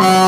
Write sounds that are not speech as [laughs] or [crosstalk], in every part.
Uh,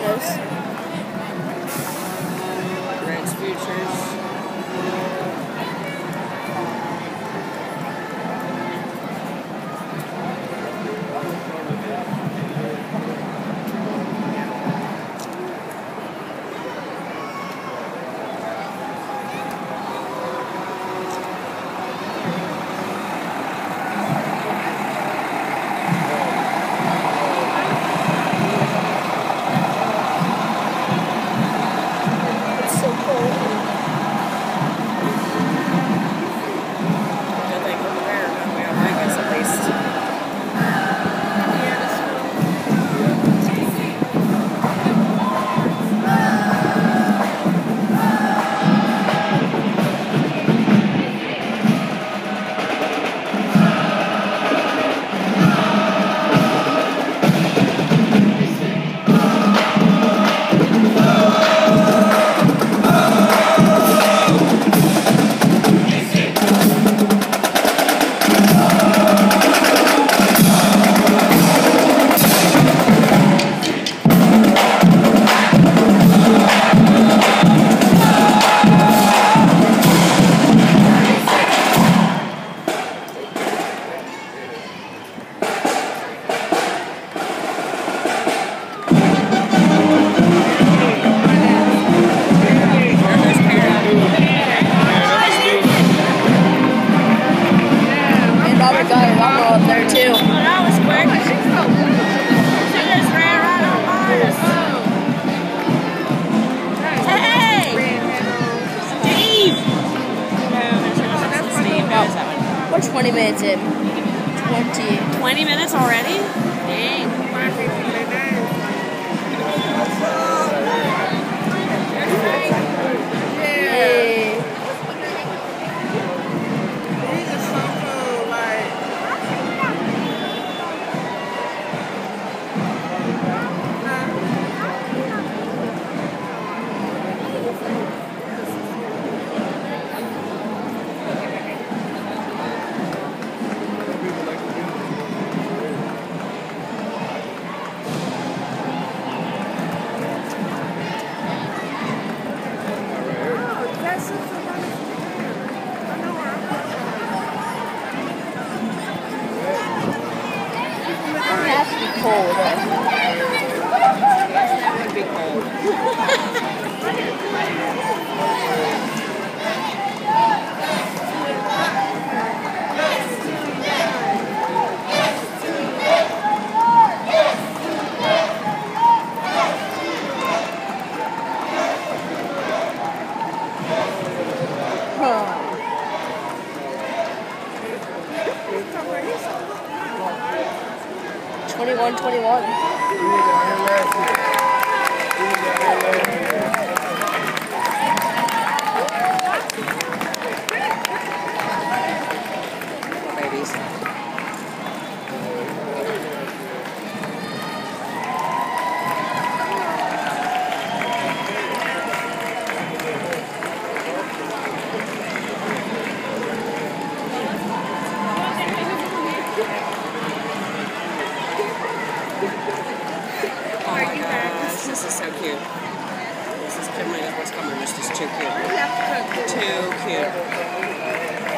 Sopranos. We're 20 minutes in. 20. 20 minutes already? Dang. Is so cute. This is Kimberly, what's coming, this is too cute. Too cute.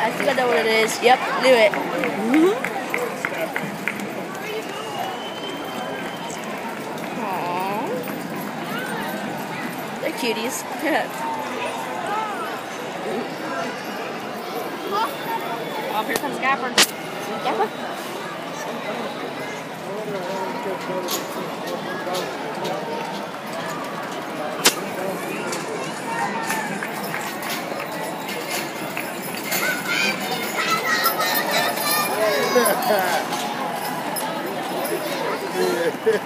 I think I know what it is. Yep, knew it. Aww. They're cuties. [laughs] Oh, here comes Gapper. Yeah.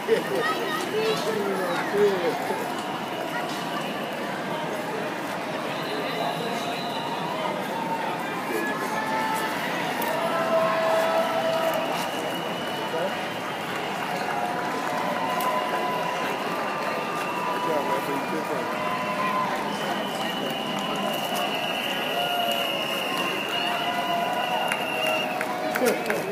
Oh,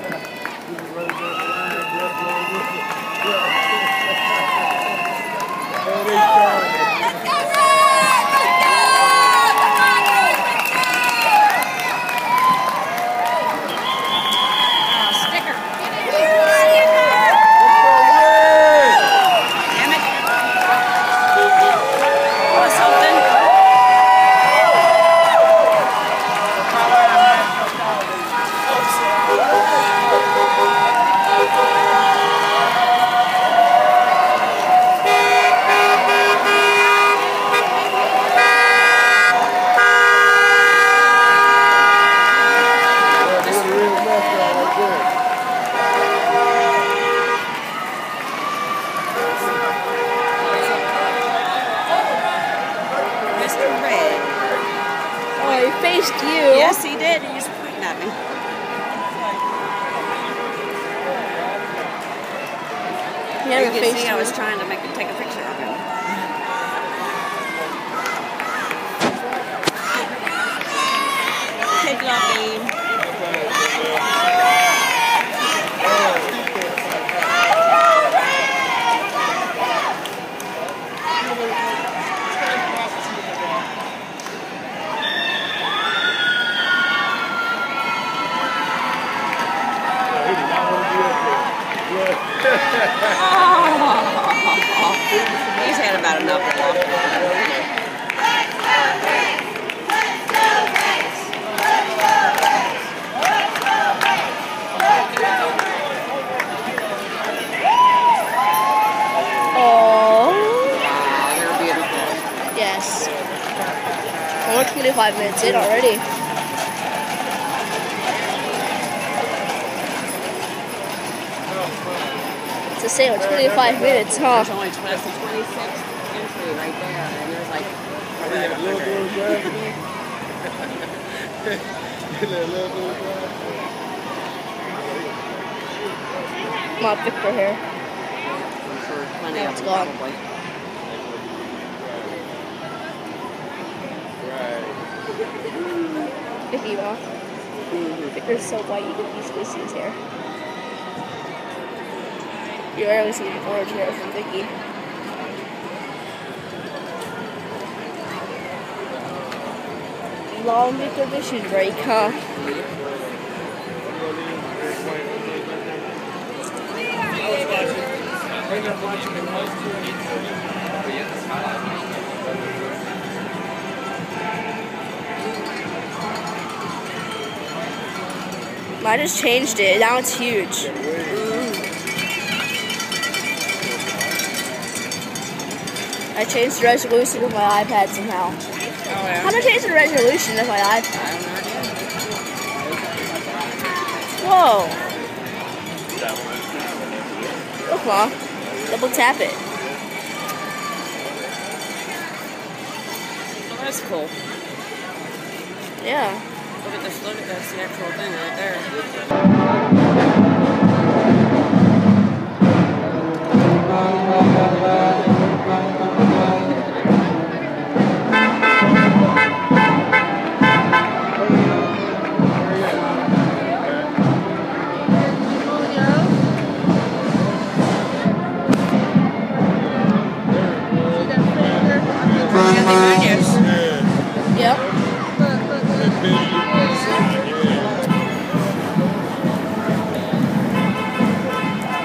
I was trying to make him take a picture of him. Kid Lucky. Oh. Yes. Only 25 minutes in already. It's the same, 25 minutes, huh? There's only 20, that's the 26th entry right there, and there's like Not Victor here. for plenty Yeah, of it's them gone. probably. Vicky, huh? Victor's so white you can easily see his hair. You rarely see the orange hair from Vicky. Long Victor vision break, huh? I just changed it. Now it's huge. Mm. I changed the resolution of my iPad somehow. Yeah. How much is the resolution of my iPad? I have no idea. Whoa. Look Aw, double tap it. Oh, that's cool. Yeah. Look at this. Look at this. The actual thing right there.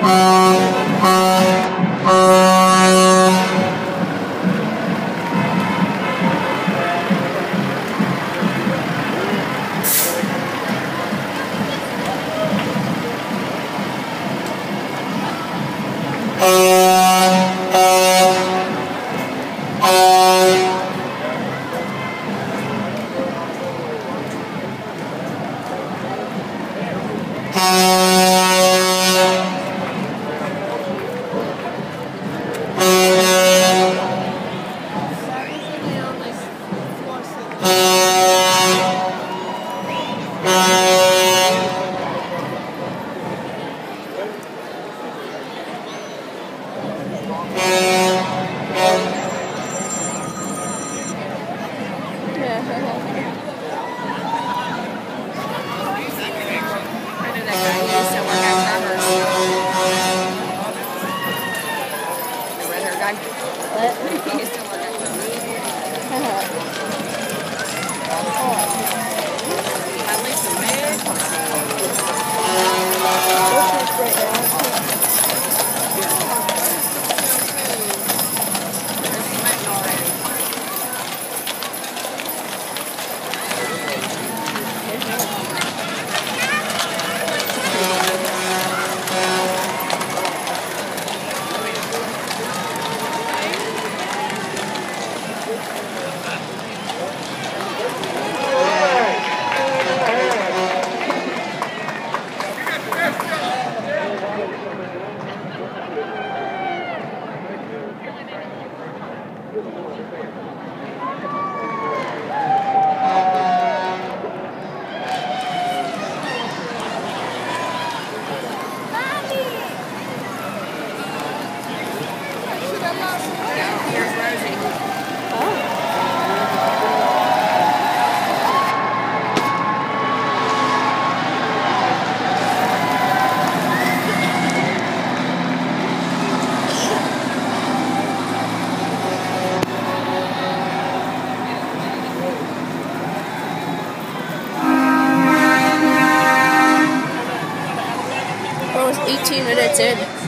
I consider.